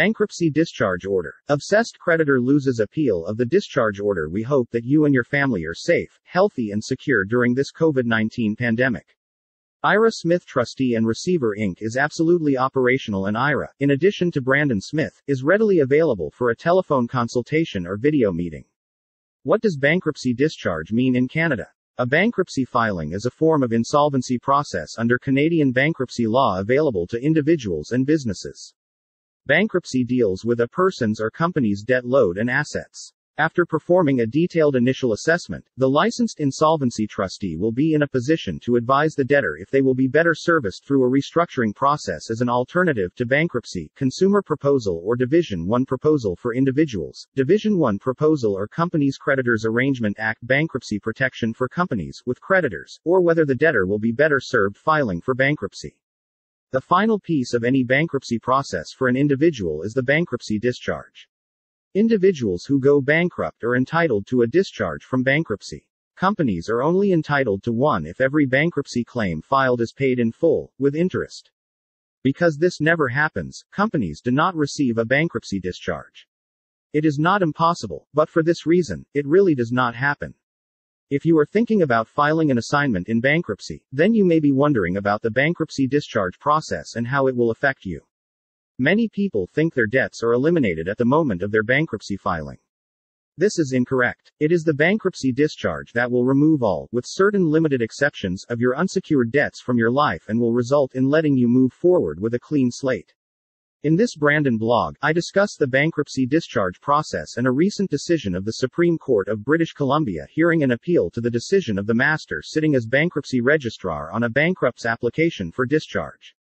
Bankruptcy discharge order. Obsessed creditor loses appeal of the discharge order. We hope that you and your family are safe, healthy, and secure during this COVID 19 pandemic. Ira Smith Trustee and Receiver Inc. is absolutely operational, and Ira, in addition to Brandon Smith, is readily available for a telephone consultation or video meeting. What does bankruptcy discharge mean in Canada? A bankruptcy filing is a form of insolvency process under Canadian bankruptcy law available to individuals and businesses. Bankruptcy deals with a person's or company's debt load and assets. After performing a detailed initial assessment, the licensed insolvency trustee will be in a position to advise the debtor if they will be better serviced through a restructuring process as an alternative to bankruptcy, consumer proposal or Division 1 proposal for individuals, Division 1 proposal or Companies Creditors Arrangement Act bankruptcy protection for companies with creditors, or whether the debtor will be better served filing for bankruptcy. The final piece of any bankruptcy process for an individual is the bankruptcy discharge. Individuals who go bankrupt are entitled to a discharge from bankruptcy. Companies are only entitled to one if every bankruptcy claim filed is paid in full, with interest. Because this never happens, companies do not receive a bankruptcy discharge. It is not impossible, but for this reason, it really does not happen. If you are thinking about filing an assignment in bankruptcy, then you may be wondering about the bankruptcy discharge process and how it will affect you. Many people think their debts are eliminated at the moment of their bankruptcy filing. This is incorrect. It is the bankruptcy discharge that will remove all, with certain limited exceptions, of your unsecured debts from your life and will result in letting you move forward with a clean slate. In this Brandon blog, I discuss the bankruptcy discharge process and a recent decision of the Supreme Court of British Columbia hearing an appeal to the decision of the master sitting as bankruptcy registrar on a bankrupt's application for discharge.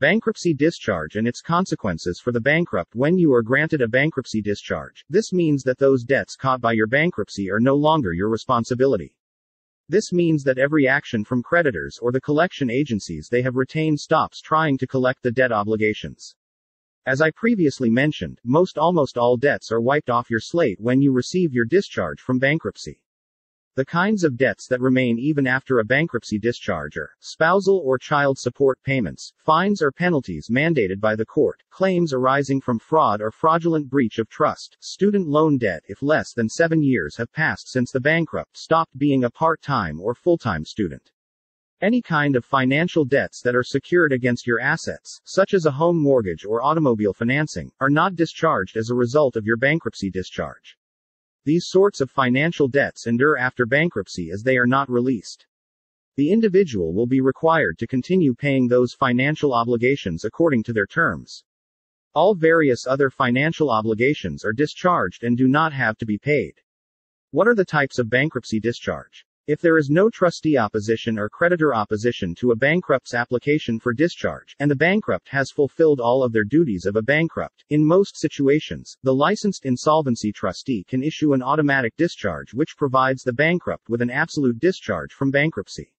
Bankruptcy discharge and its consequences for the bankrupt when you are granted a bankruptcy discharge. This means that those debts caught by your bankruptcy are no longer your responsibility. This means that every action from creditors or the collection agencies they have retained stops trying to collect the debt obligations. As I previously mentioned, most almost all debts are wiped off your slate when you receive your discharge from bankruptcy. The kinds of debts that remain even after a bankruptcy discharge are spousal or child support payments, fines or penalties mandated by the court, claims arising from fraud or fraudulent breach of trust, student loan debt if less than seven years have passed since the bankrupt stopped being a part time or full time student. Any kind of financial debts that are secured against your assets, such as a home mortgage or automobile financing, are not discharged as a result of your bankruptcy discharge. These sorts of financial debts endure after bankruptcy as they are not released. The individual will be required to continue paying those financial obligations according to their terms. All various other financial obligations are discharged and do not have to be paid. What are the types of bankruptcy discharge? If there is no trustee opposition or creditor opposition to a bankrupt's application for discharge, and the bankrupt has fulfilled all of their duties of a bankrupt, in most situations, the licensed insolvency trustee can issue an automatic discharge which provides the bankrupt with an absolute discharge from bankruptcy.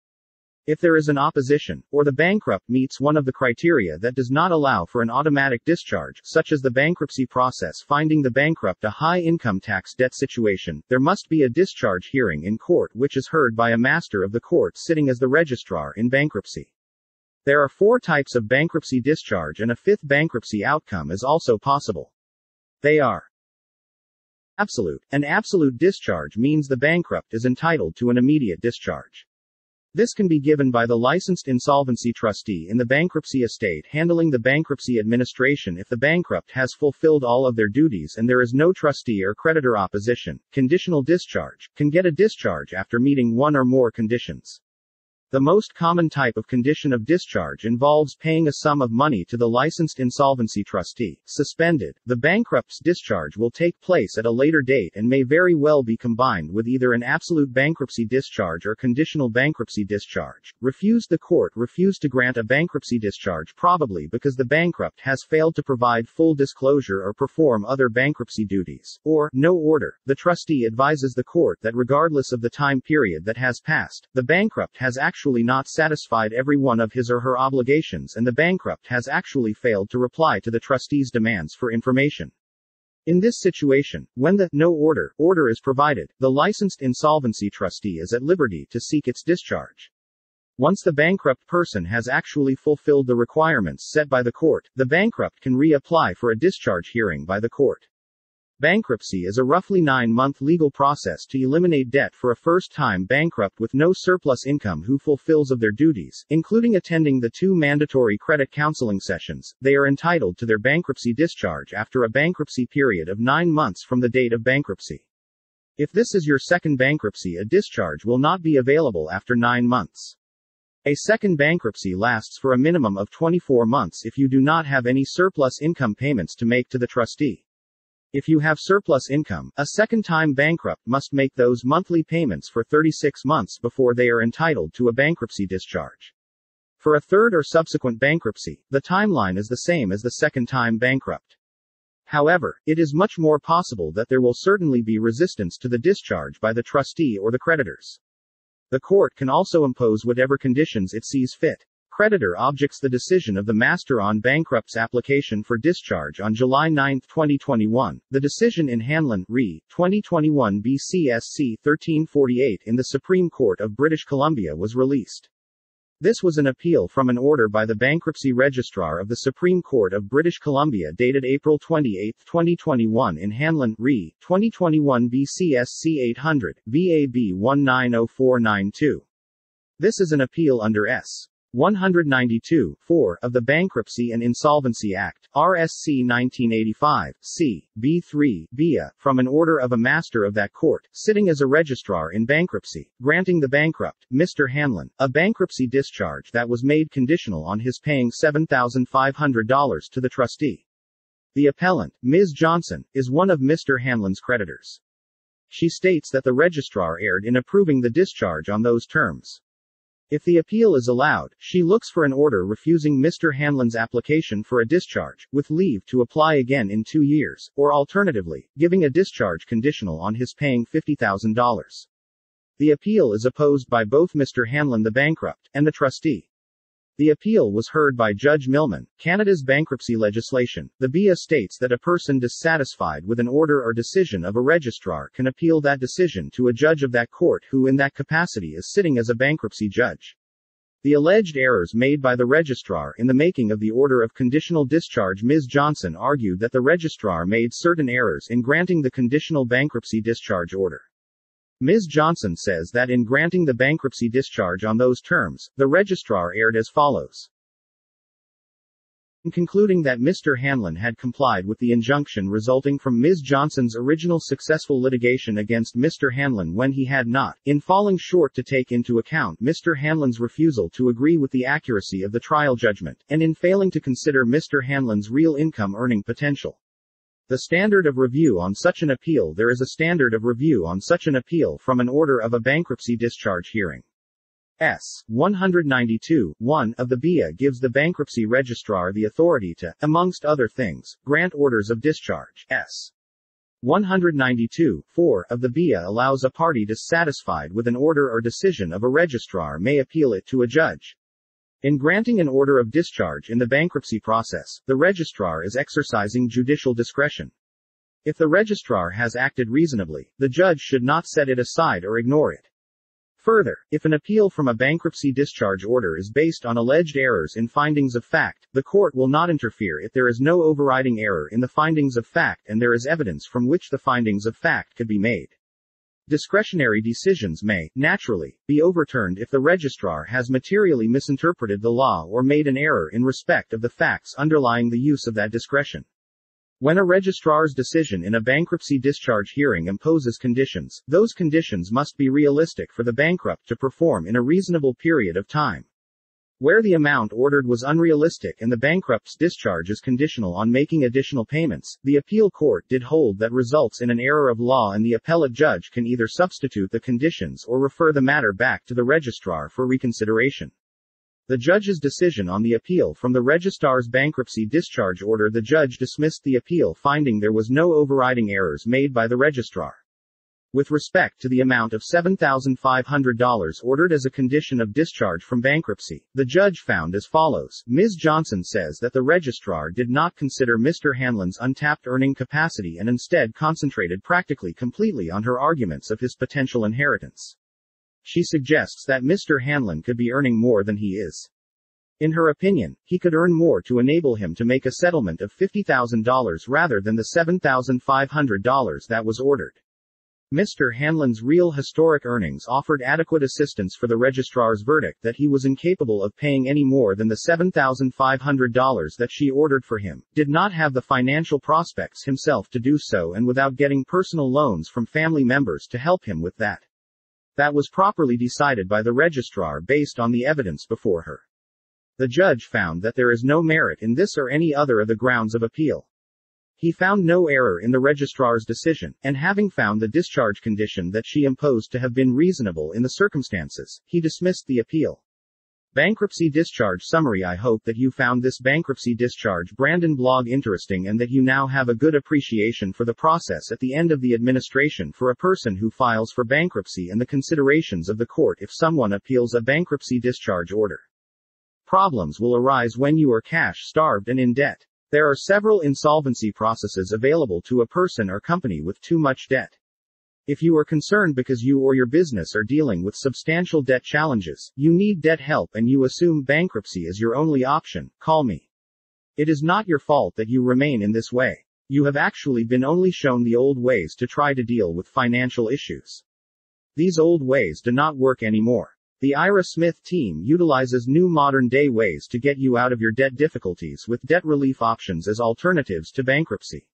If there is an opposition, or the bankrupt meets one of the criteria that does not allow for an automatic discharge, such as the bankruptcy process finding the bankrupt a high income tax debt situation, there must be a discharge hearing in court which is heard by a master of the court sitting as the registrar in bankruptcy. There are four types of bankruptcy discharge and a fifth bankruptcy outcome is also possible. They are Absolute. An absolute discharge means the bankrupt is entitled to an immediate discharge. This can be given by the licensed insolvency trustee in the bankruptcy estate handling the bankruptcy administration if the bankrupt has fulfilled all of their duties and there is no trustee or creditor opposition. Conditional discharge can get a discharge after meeting one or more conditions. The most common type of condition of discharge involves paying a sum of money to the licensed insolvency trustee. Suspended. The bankrupt's discharge will take place at a later date and may very well be combined with either an absolute bankruptcy discharge or conditional bankruptcy discharge. Refused. The court refused to grant a bankruptcy discharge probably because the bankrupt has failed to provide full disclosure or perform other bankruptcy duties. Or, no order. The trustee advises the court that regardless of the time period that has passed, the bankrupt has actually actually not satisfied every one of his or her obligations and the bankrupt has actually failed to reply to the trustee's demands for information. In this situation, when the no order order is provided, the licensed insolvency trustee is at liberty to seek its discharge. Once the bankrupt person has actually fulfilled the requirements set by the court, the bankrupt can reapply for a discharge hearing by the court. Bankruptcy is a roughly nine month legal process to eliminate debt for a first time bankrupt with no surplus income who fulfills of their duties, including attending the two mandatory credit counseling sessions. They are entitled to their bankruptcy discharge after a bankruptcy period of nine months from the date of bankruptcy. If this is your second bankruptcy, a discharge will not be available after nine months. A second bankruptcy lasts for a minimum of 24 months if you do not have any surplus income payments to make to the trustee. If you have surplus income, a second time bankrupt must make those monthly payments for 36 months before they are entitled to a bankruptcy discharge. For a third or subsequent bankruptcy, the timeline is the same as the second time bankrupt. However, it is much more possible that there will certainly be resistance to the discharge by the trustee or the creditors. The court can also impose whatever conditions it sees fit. Creditor objects the decision of the master on bankrupt's application for discharge on July 9, 2021. The decision in Hanlon Re. 2021 BCSC 1348 in the Supreme Court of British Columbia was released. This was an appeal from an order by the Bankruptcy Registrar of the Supreme Court of British Columbia dated April 28, 2021 in Hanlon Re. 2021 BCSC 800, VAB 190492. This is an appeal under S. 192, 4, of the Bankruptcy and Insolvency Act, RSC 1985, c. B3, BIA, from an order of a master of that court, sitting as a registrar in bankruptcy, granting the bankrupt, Mr. Hanlon, a bankruptcy discharge that was made conditional on his paying $7,500 to the trustee. The appellant, Ms. Johnson, is one of Mr. Hanlon's creditors. She states that the registrar erred in approving the discharge on those terms. If the appeal is allowed, she looks for an order refusing Mr. Hanlon's application for a discharge, with leave to apply again in two years, or alternatively, giving a discharge conditional on his paying $50,000. The appeal is opposed by both Mr. Hanlon the bankrupt, and the trustee. The appeal was heard by Judge Millman. Canada's bankruptcy legislation, the BIA states that a person dissatisfied with an order or decision of a registrar can appeal that decision to a judge of that court who in that capacity is sitting as a bankruptcy judge. The alleged errors made by the registrar in the making of the order of conditional discharge Ms. Johnson argued that the registrar made certain errors in granting the conditional bankruptcy discharge order. Ms. Johnson says that in granting the bankruptcy discharge on those terms, the registrar erred as follows. In concluding that Mr. Hanlon had complied with the injunction resulting from Ms. Johnson's original successful litigation against Mr. Hanlon when he had not, in falling short to take into account Mr. Hanlon's refusal to agree with the accuracy of the trial judgment, and in failing to consider Mr. Hanlon's real income earning potential. The standard of review on such an appeal There is a standard of review on such an appeal from an order of a bankruptcy discharge hearing. S. 192, 1 of the BIA gives the bankruptcy registrar the authority to, amongst other things, grant orders of discharge. S. 192, 4 of the BIA allows a party dissatisfied with an order or decision of a registrar may appeal it to a judge. In granting an order of discharge in the bankruptcy process, the registrar is exercising judicial discretion. If the registrar has acted reasonably, the judge should not set it aside or ignore it. Further, if an appeal from a bankruptcy discharge order is based on alleged errors in findings of fact, the court will not interfere if there is no overriding error in the findings of fact and there is evidence from which the findings of fact could be made. Discretionary decisions may, naturally, be overturned if the registrar has materially misinterpreted the law or made an error in respect of the facts underlying the use of that discretion. When a registrar's decision in a bankruptcy discharge hearing imposes conditions, those conditions must be realistic for the bankrupt to perform in a reasonable period of time. Where the amount ordered was unrealistic and the bankrupt's discharge is conditional on making additional payments, the appeal court did hold that results in an error of law and the appellate judge can either substitute the conditions or refer the matter back to the registrar for reconsideration. The judge's decision on the appeal from the registrar's bankruptcy discharge order The judge dismissed the appeal finding there was no overriding errors made by the registrar. With respect to the amount of $7,500 ordered as a condition of discharge from bankruptcy, the judge found as follows. Ms. Johnson says that the registrar did not consider Mr. Hanlon's untapped earning capacity and instead concentrated practically completely on her arguments of his potential inheritance. She suggests that Mr. Hanlon could be earning more than he is. In her opinion, he could earn more to enable him to make a settlement of $50,000 rather than the $7,500 that was ordered. Mr. Hanlon's real historic earnings offered adequate assistance for the registrar's verdict that he was incapable of paying any more than the $7,500 that she ordered for him, did not have the financial prospects himself to do so and without getting personal loans from family members to help him with that. That was properly decided by the registrar based on the evidence before her. The judge found that there is no merit in this or any other of the grounds of appeal. He found no error in the registrar's decision, and having found the discharge condition that she imposed to have been reasonable in the circumstances, he dismissed the appeal. Bankruptcy discharge summary I hope that you found this bankruptcy discharge Brandon blog interesting and that you now have a good appreciation for the process at the end of the administration for a person who files for bankruptcy and the considerations of the court if someone appeals a bankruptcy discharge order. Problems will arise when you are cash starved and in debt. There are several insolvency processes available to a person or company with too much debt. If you are concerned because you or your business are dealing with substantial debt challenges, you need debt help and you assume bankruptcy is your only option, call me. It is not your fault that you remain in this way. You have actually been only shown the old ways to try to deal with financial issues. These old ways do not work anymore. The Ira Smith team utilizes new modern day ways to get you out of your debt difficulties with debt relief options as alternatives to bankruptcy.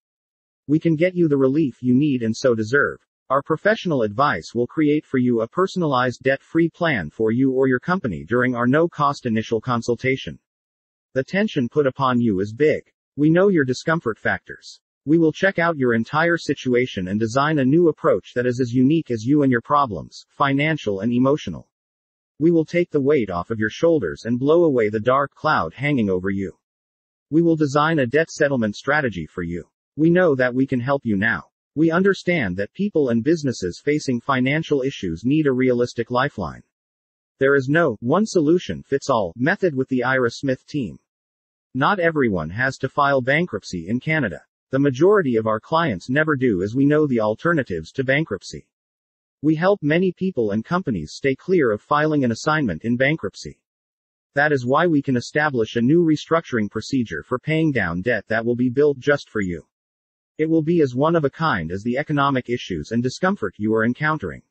We can get you the relief you need and so deserve. Our professional advice will create for you a personalized debt free plan for you or your company during our no cost initial consultation. The tension put upon you is big. We know your discomfort factors. We will check out your entire situation and design a new approach that is as unique as you and your problems, financial and emotional. We will take the weight off of your shoulders and blow away the dark cloud hanging over you. We will design a debt settlement strategy for you. We know that we can help you now. We understand that people and businesses facing financial issues need a realistic lifeline. There is no one solution fits all method with the Ira Smith team. Not everyone has to file bankruptcy in Canada. The majority of our clients never do as we know the alternatives to bankruptcy. We help many people and companies stay clear of filing an assignment in bankruptcy. That is why we can establish a new restructuring procedure for paying down debt that will be built just for you. It will be as one of a kind as the economic issues and discomfort you are encountering.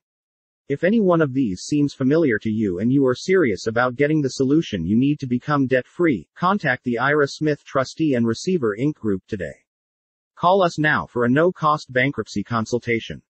If any one of these seems familiar to you and you are serious about getting the solution you need to become debt free, contact the Ira Smith Trustee and Receiver Inc. Group today. Call us now for a no cost bankruptcy consultation.